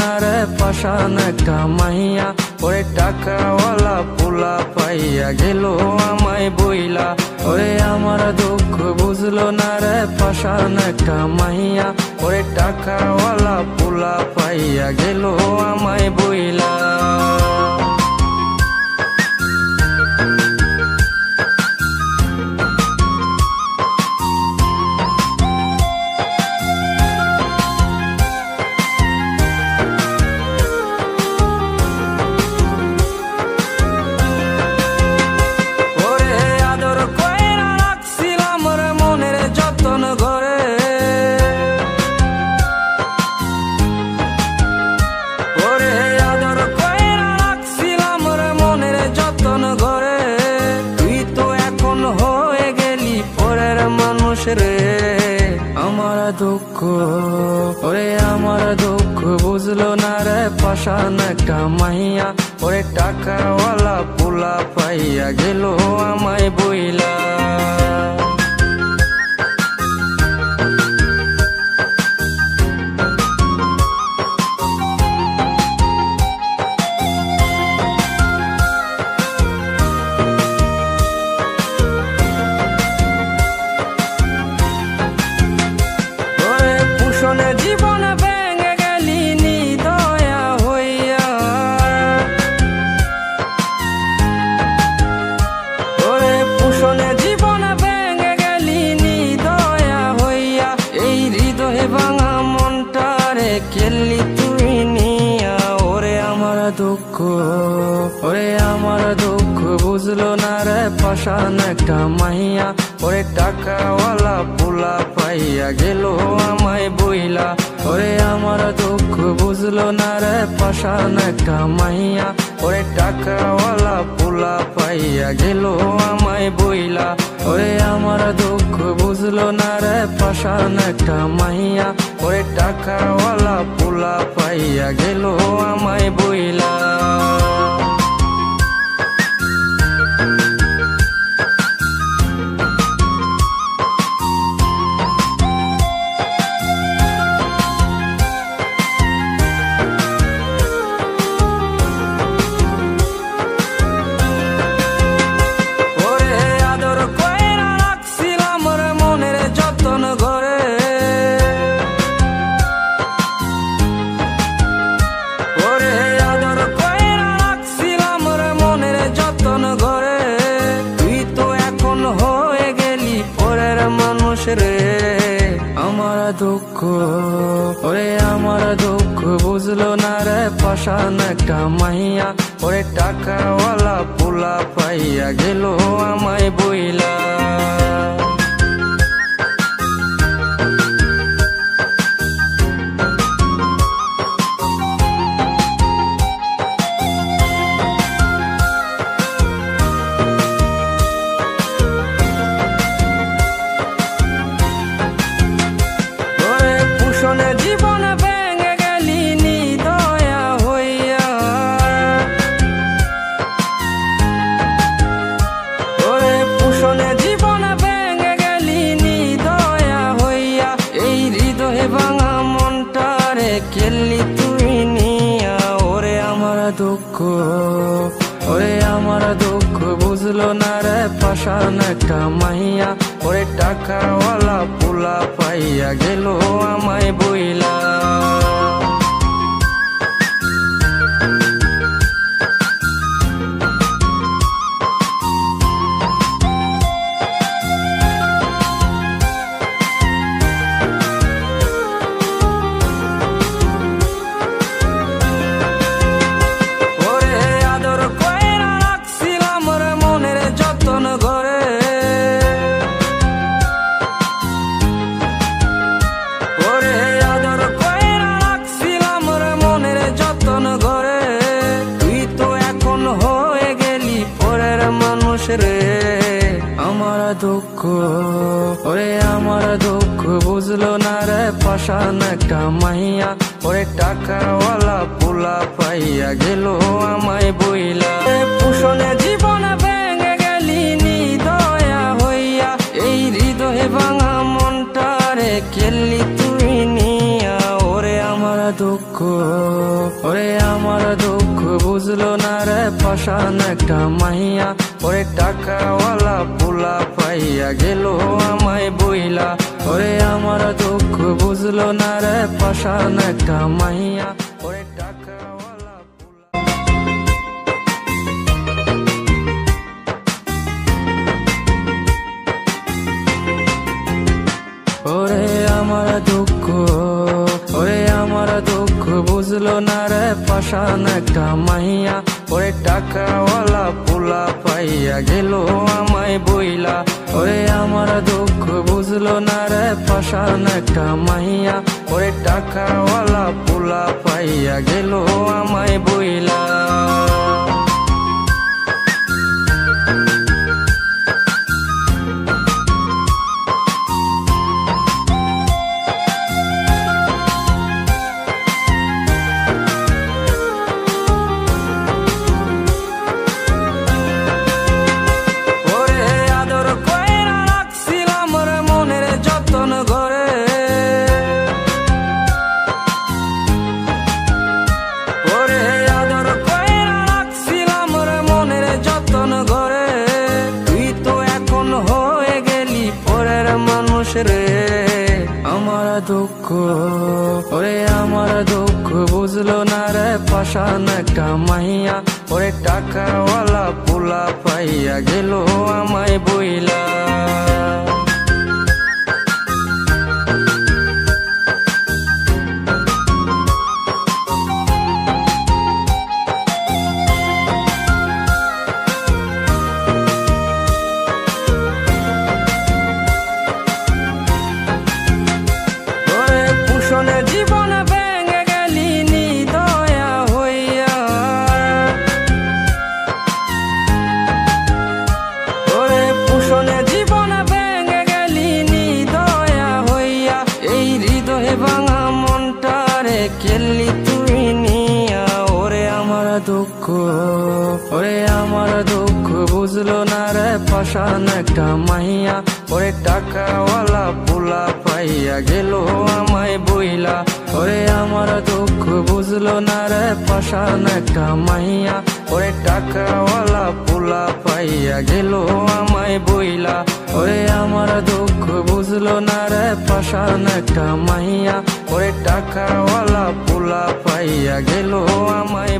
না রে পাশান একটা মাইয়া, ওরে টাকাওয়ালা পোলা পাইয়া গেল আমায় বইলা। ওরে আমার দুঃখ বুঝলো না রে পাশান একটা মাইয়া, ওরে টাকাওয়ালা পোলা পাইয়া গেল আমায় বইলা। পাশান একটা মাইয়া ওরে টাকাওয়ালা পোলা পাইয়া গেল আমায় বইলা। পাশান একটা মাইয়া, ওরে টাকাওয়ালা পোলা পাইয়া গেল আমায় বইলা। ওরে আমার দুঃখ বুঝলো না রে পাশান একটা মাইয়া, ওরে টাকাওয়ালা পোলা পাইয়া গেল আমায় বইলা। ওরে আমার দুঃখ বুঝলো না রে পাশান একটা মাইয়া, ওরে টাকাওয়ালা পোলা পাইয়া গেল আমায় বইলা। গেলি তুই নিয়া, ওরে আমার দুঃখ, ওরে আমার দুঃখ, বুঝলো না রে পাশান একটা মাইয়া, ওরে টাকাওয়ালা পোলা পাইয়া গেল আমায় বইলা, ওরে আমার দুঃখ, বুঝলো না রে পাশান একটা মাইয়া। না রে পাশান একটা মাইয়া, ওরে টাকাওয়ালা পোলা পাইয়া গেল আমায় বইলা। ওরে আমার দুঃখ বুঝলো না রে পাশান একটা মাইয়া, ওরে টাকাওয়ালা পোলা পাইয়া গেল আমায় বইলা। বুঝলো না রে পাশান একটা মাইয়া। ওরে টাকাওয়ালা পোলা পাইয়া গেল আমায় বইলা। ওরে আমার দুঃখ বুঝলো না রে পাশান একটা মাইয়া। ওরে টাকাওয়ালা পোলা পাইয়া গেল আমায়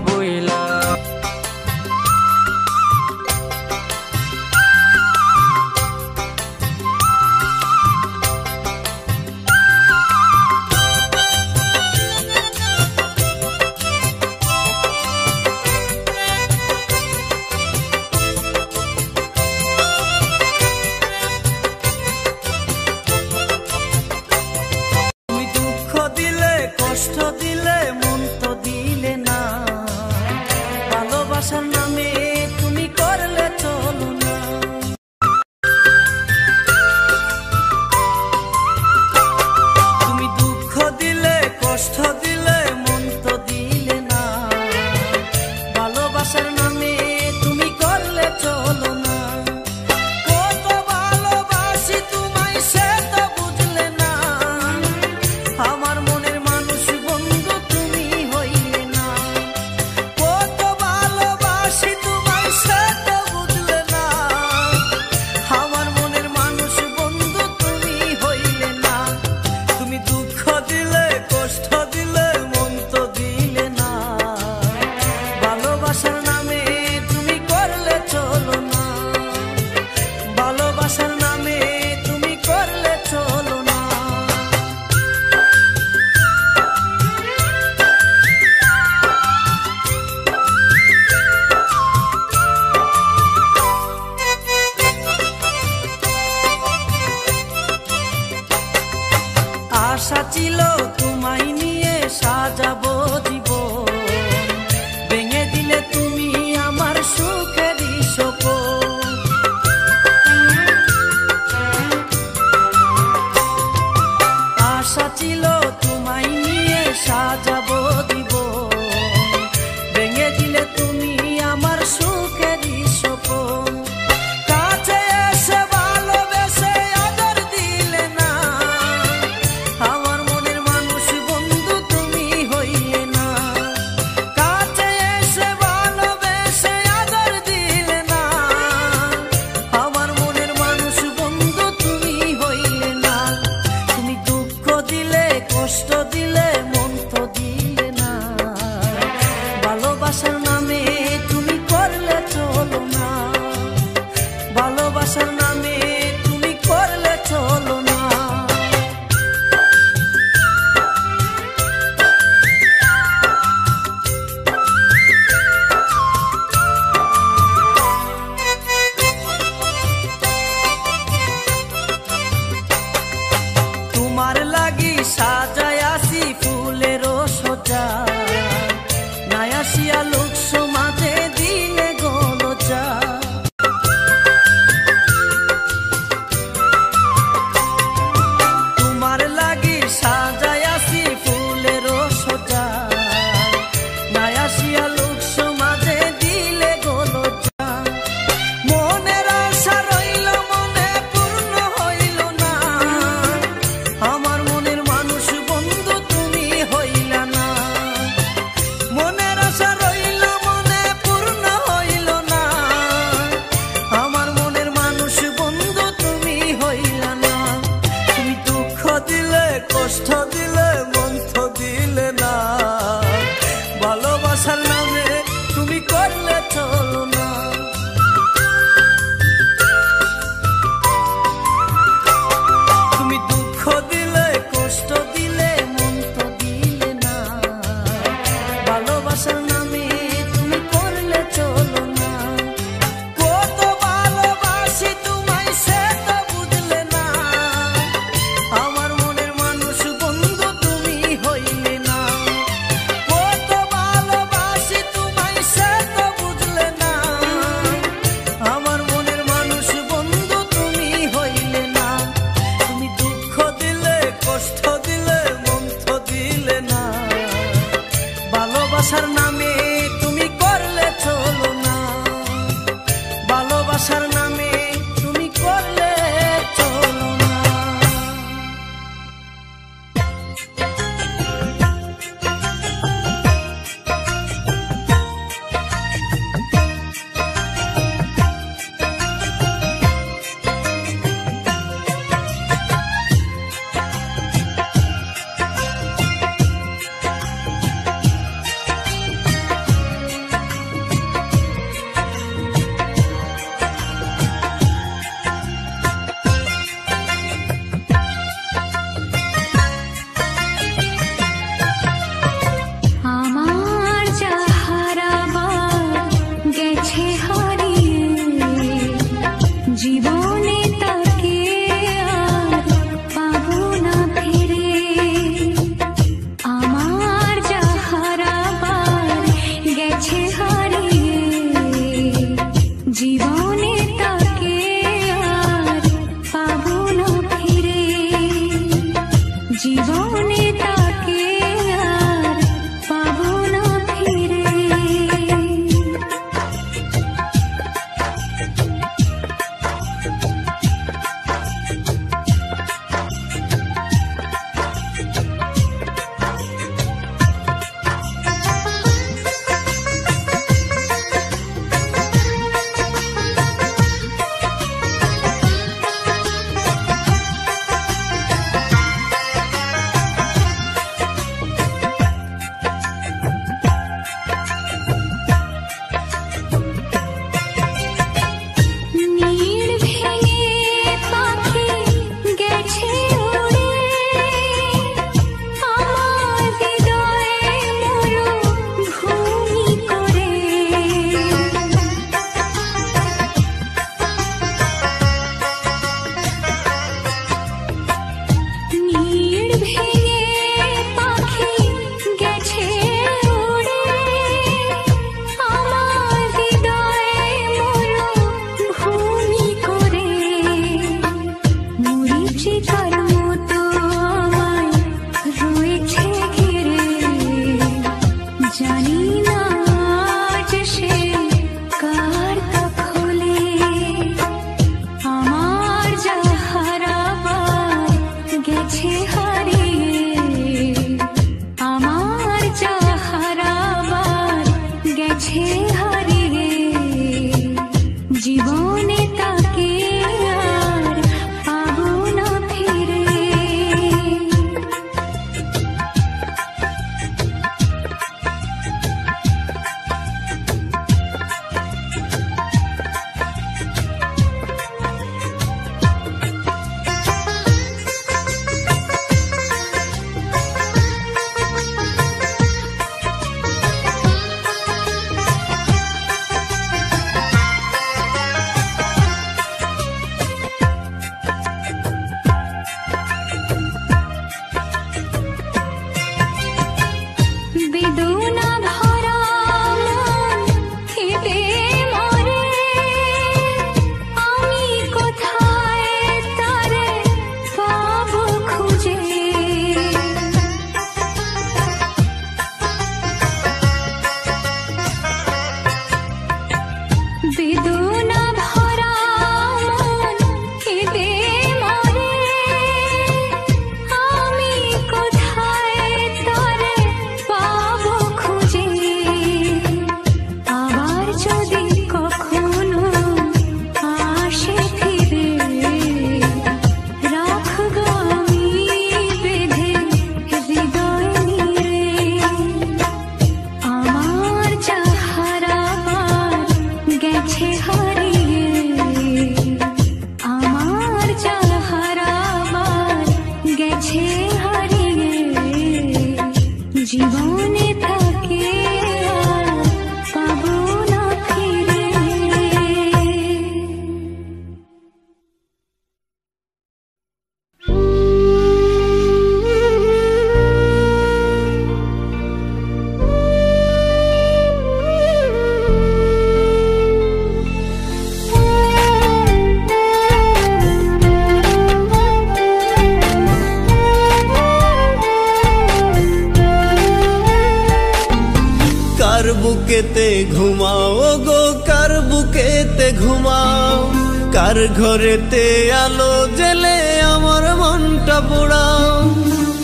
কার ঘরেতে আলো জেলে আমার মনটা পোড়াও?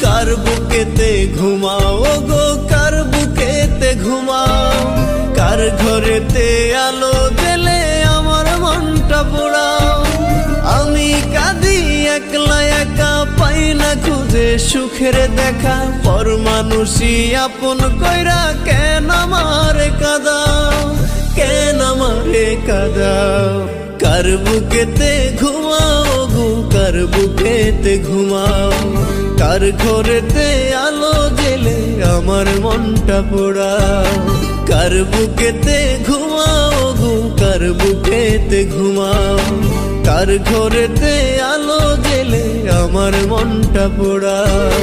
কার বুকেতে ঘুমাও গো, কার বুকেতে ঘুমাও? কার ঘরেতে আলো জেলে আমার মনটা পোড়াও? আমি কাঁদি একলা একা, পাই না খুঁজে সুখের দেখা। পর মানুষই আপন কইরা কেন আমার কাদাও? কাদাও কার বুকেতে ঘুমাও গো কার বুকেতে ঘুমাও কার ঘরেতে আলো জেলে আমার মনটা পোড়াও কার বুকেতে ঘুমাও গো কার বুকেতে ঘুমাও কার ঘরেতে আলো জেলে আমার মনটা পোড়াও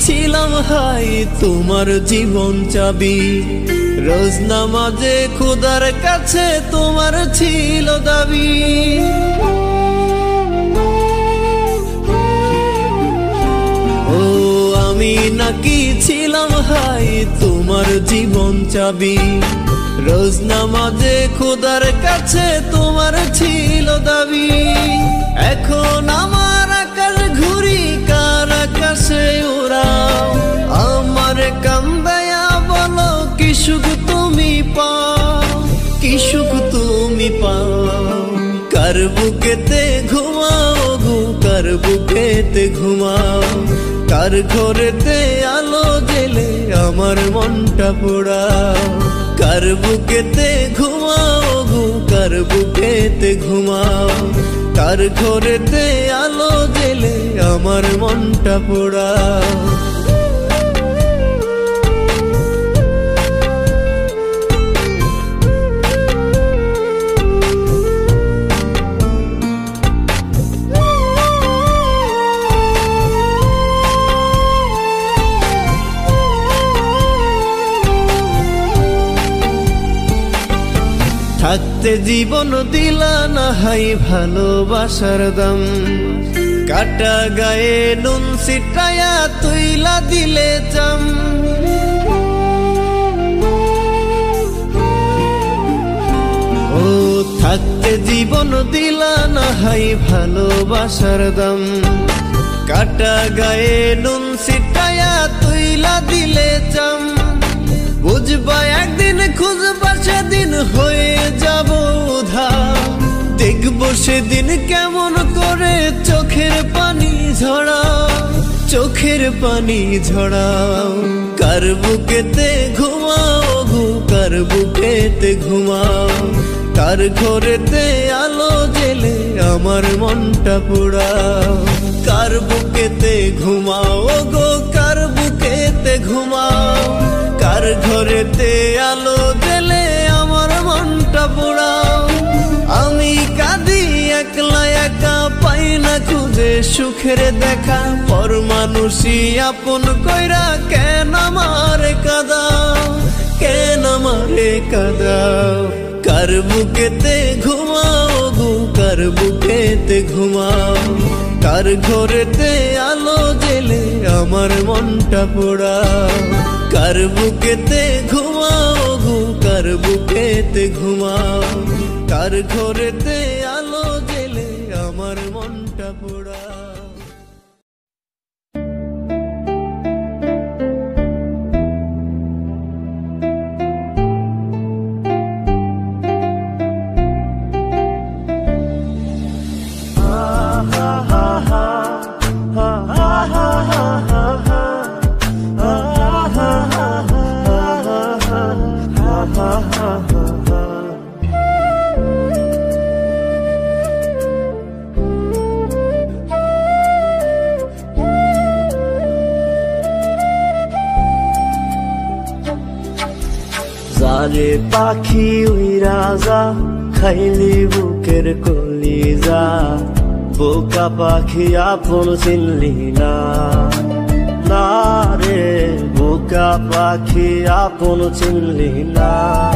ছিলাম হাই তোমার জীবন চাবি। রোজ নামাজে খুদার কাছে তোমার ছিল দাবি। ও, আমি নাকি ছিলাম হাই তোমার জীবন চাবি। রোজ নামাজে খুদার কাছে তোমার ছিল দাবি। এখন আমার আকাশে ওরাও আমার কান্দায়া বলো কি সুখ তুমি পাও? কি সুখ তুমি পাও? কার বুকেতে ঘুমাও গো, কার বুকেতে ঘুমাও? কার ঘরেতে আলো জেলে আমার মনটা পোড়াও? কার বুকেতে ঘুমাও কার বুকেতে ঘুমাও তার ঘরেতে আলো জেলে আমার মনটা পোড়াও। থাকতে জীবন দিলা না হাই ভালোবাসার দাম। কাটা গায়ে নুন সিটায়া তুইলা দিলে চাম। ও থাকতে জীবন দিলা না হাই ভালোবাসার দাম। কাটা গায়ে নুন সিটায়া তুইলা দিলে চাম। বুঝবা একদিন খুঁজবা সেদিন হয়ে সেদিন কেমন করে চোখের পানি ঝরাও চোখের পানি ঝরাও কার বুকেতে ঘুমাও গো, কার বুকেতে ঘুমাও? কার ঘরেতে আলো জেলে আমার মনটা পোড়াও? কার বুকেতে ঘুমাও গো, কার বুকেতে ঘুমাও? কার ঘরেতে আলো জেলে আমার মনটা পোড়াও? না খুঁজে সুখের দেখা পর মানুষই আপন কইরা কেন আমারে কাদাও? কেন আমারে কাদাও? কার বুকেতে ঘুমাও গো? কার বুকেতে ঘুমাও? কার ঘরেতে আলো জেলে আমার মনটা পোড়াও? কার বুকেতে ঘুমাও গো? কার বুকেতে ঘুমাও? কার ঘরেতে আলো জেলে আমার মনটা পোড়াও যারে পাখি ওই রাজা, খাইলি বুকের কলিজা। বোকা পাখি আপন চিনলি না। না রে, বোকা পাখি আপন চিনলি না।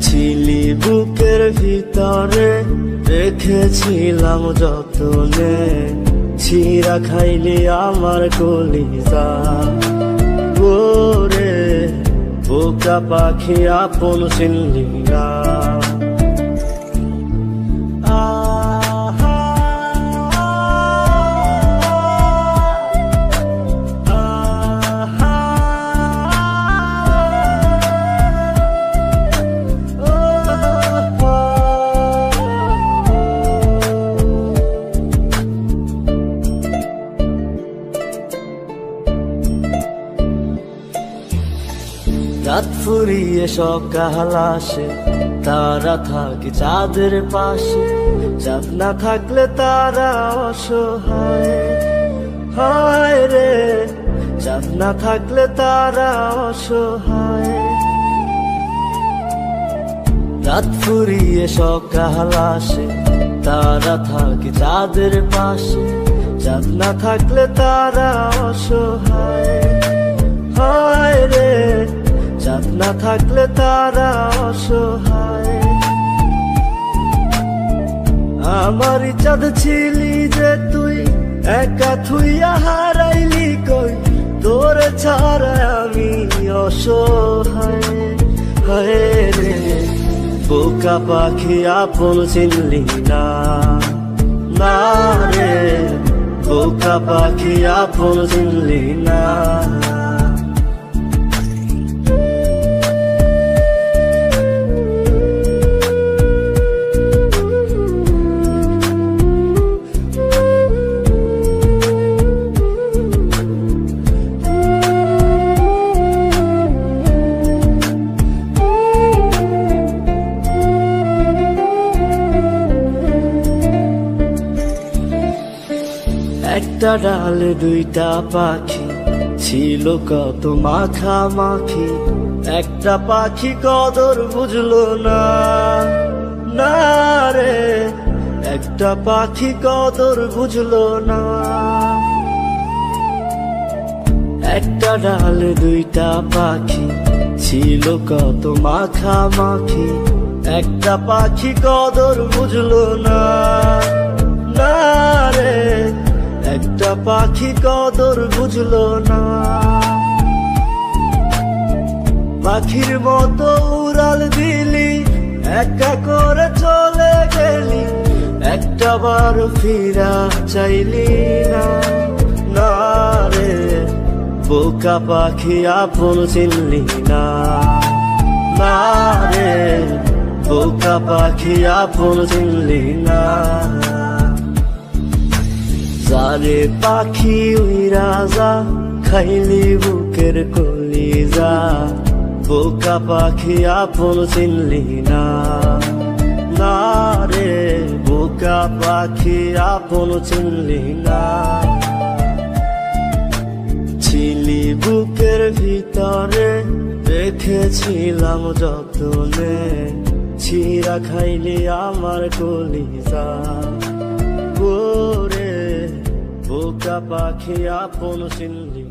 ছিলি বুকের ভিতরে, রেখেছিলাম যতনে। ছিঁড়া খাইলি আমার কলিজা। ওরে বোকা পাখি আপন চিনলি সকাল আসে, তারা থাকে চাঁদের পাশে। চাঁদ না থাকলে তারা অসহায়। হায় রে, চাঁদ না থাকলে তারা অসহায়। রাত ফুরিয়ে সকাল আসে, তারা থাকে চাঁদের পাশে। চাঁদ না থাকলে তারা অসহায়। হায় রে না থাকলে তারা অসহায়। আমার চাঁদ ছিলি যে তুই, একা থুইয়া হারাইলি কই? তোর ছাড়া আমি অসহায়। হায় রে, বোকা পাখি আপন চিনলি না। না রে, বোকা পাখি আপন চিনলি না। একটা ডালে দুইটা পাখি, ছিল কত মাখা মাখি, একটা পাখি কদর বুঝলো না না রে, একটা পাখি কদর বুঝলো না। একটা ডালে দুইটা পাখি, ছিল কত মাখা মাখি, একটা পাখি কদর বুঝলো না না রে একটা পাখি কদর বুঝলো না। পাখির মতো উড়াল দিলি, একা করে চলে গেলি, একটা বার ফিরা চাইলি না। না রে, বোকা পাখি আপন চিনলি না। না রে, বোকা পাখি আপন চিনলি না। যারে পাখি ওই রাজা, খাইলি বুকের কলি যা বোকা পাখি আপন চিনলি না। না রে, বোকা পাখি আপন চিনলি না। ছিলি বুকের ভিতরে রেখেছিলাম যতনে। ছিঁড়া খাইলি আমার কলিজা। ওরে বোকা পাখি আপন চিনলি